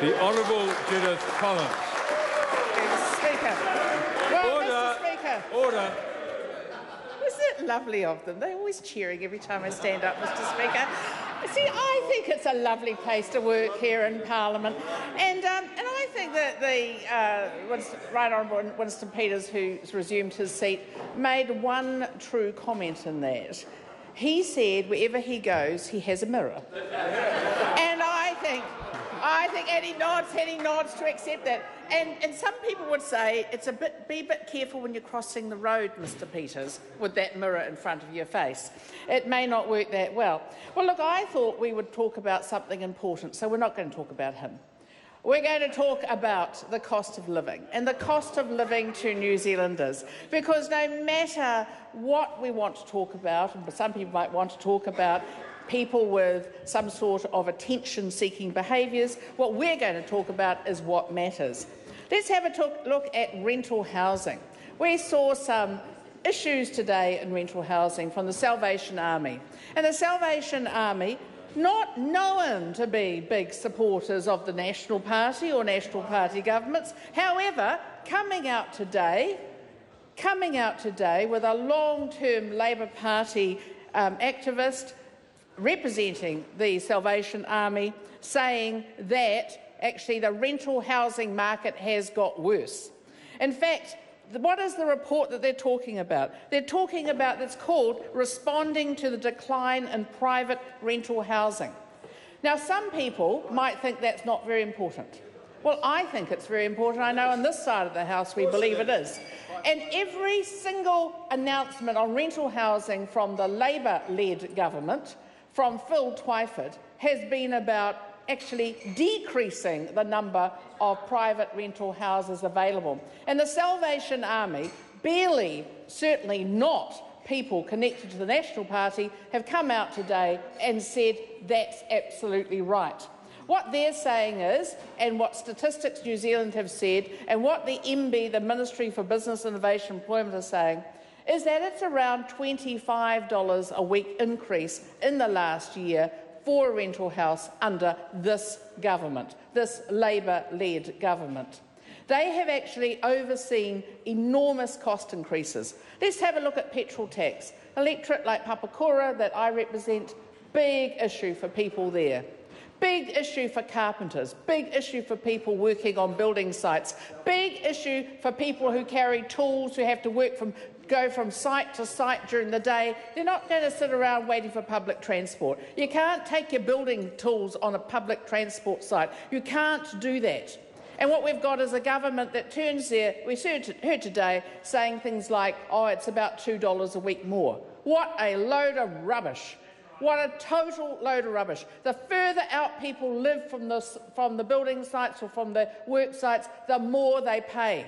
The Honourable Judith Collins. Speaker. Well, Order. Mr. Speaker, Order. isn't it lovely of them? They're always cheering every time I stand up, Mr. Speaker. See, I think it's a lovely place to work here in Parliament, and um, and I think that the uh, Winston, Right Honourable Winston Peters, who's resumed his seat, made one true comment in that. He said wherever he goes, he has a mirror, and I think. I think, he nods, and nods to accept that. And, and some people would say it's a bit, be a bit careful when you're crossing the road, Mr. Peters, with that mirror in front of your face. It may not work that well. Well, look, I thought we would talk about something important, so we're not going to talk about him. We're going to talk about the cost of living and the cost of living to New Zealanders because no matter what we want to talk about, and some people might want to talk about people with some sort of attention-seeking behaviours, what we're going to talk about is what matters. Let's have a look at rental housing. We saw some issues today in rental housing from the Salvation Army. And the Salvation Army not known to be big supporters of the National Party or National Party governments. However, coming out today, coming out today with a long-term Labour Party um, activist representing the Salvation Army saying that actually the rental housing market has got worse. In fact, what is the report that they're talking about? They're talking about it's called Responding to the Decline in Private Rental Housing. Now, some people might think that's not very important. Well, I think it's very important. I know on this side of the House we believe it is. And every single announcement on rental housing from the Labour-led government, from Phil Twyford, has been about actually decreasing the number of private rental houses available. And the Salvation Army, barely, certainly not people connected to the National Party, have come out today and said that's absolutely right. What they're saying is, and what Statistics New Zealand have said, and what the MB, the Ministry for Business Innovation and Employment, are saying, is that it's around $25 a week increase in the last year for a rental house under this government, this Labour-led government. They have actually overseen enormous cost increases. Let's have a look at petrol tax. Electorate like Papakura that I represent, big issue for people there. Big issue for carpenters, big issue for people working on building sites, big issue for people who carry tools, who have to work from go from site to site during the day. They're not going to sit around waiting for public transport. You can't take your building tools on a public transport site. You can't do that. And what we've got is a government that turns there, we heard today, saying things like, oh, it's about $2 a week more. What a load of rubbish. What a total load of rubbish. The further out people live from from the building sites or from the work sites, the more they pay.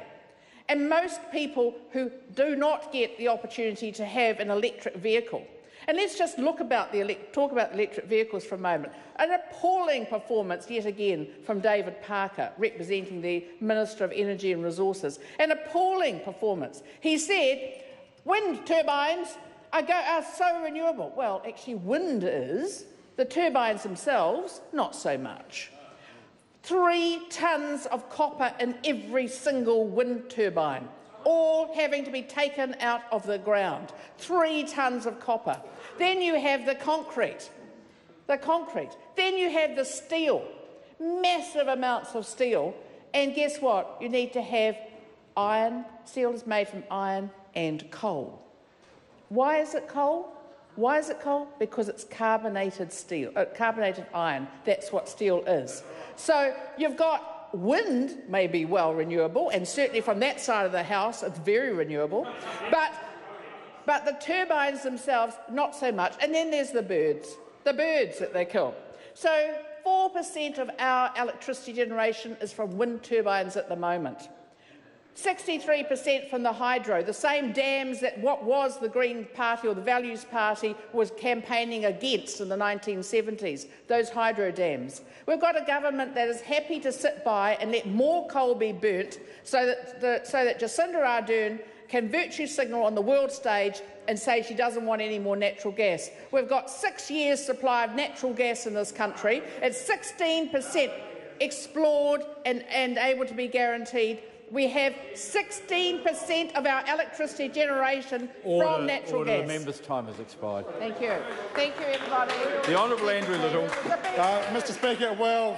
And most people who do not get the opportunity to have an electric vehicle. And let's just look about the talk about electric vehicles for a moment. An appalling performance yet again from David Parker, representing the Minister of Energy and Resources. An appalling performance. He said, wind turbines are, go, are so renewable. Well, actually wind is. The turbines themselves, not so much. Three tonnes of copper in every single wind turbine, all having to be taken out of the ground. Three tonnes of copper. Then you have the concrete. The concrete. Then you have the steel. Massive amounts of steel. And guess what? You need to have iron. Steel is made from iron and coal. Why is it coal? Why is it coal? Because it's carbonated steel, uh, carbonated iron. That's what steel is. So you've got wind may be well renewable, and certainly from that side of the house, it's very renewable. But, but the turbines themselves, not so much. And then there's the birds, the birds that they kill. So 4% of our electricity generation is from wind turbines at the moment. 63% from the hydro, the same dams that what was the Green Party or the Values Party was campaigning against in the 1970s, those hydro dams. We've got a government that is happy to sit by and let more coal be burnt so that, the, so that Jacinda Ardern can virtue signal on the world stage and say she doesn't want any more natural gas. We've got six years' supply of natural gas in this country. It's 16 per cent explored and, and able to be guaranteed. We have 16% of our electricity generation Order, from natural order. gas. The member's time has expired. Thank you. Thank you, everybody. The Honourable Andrew Little. Uh, Mr Speaker, well,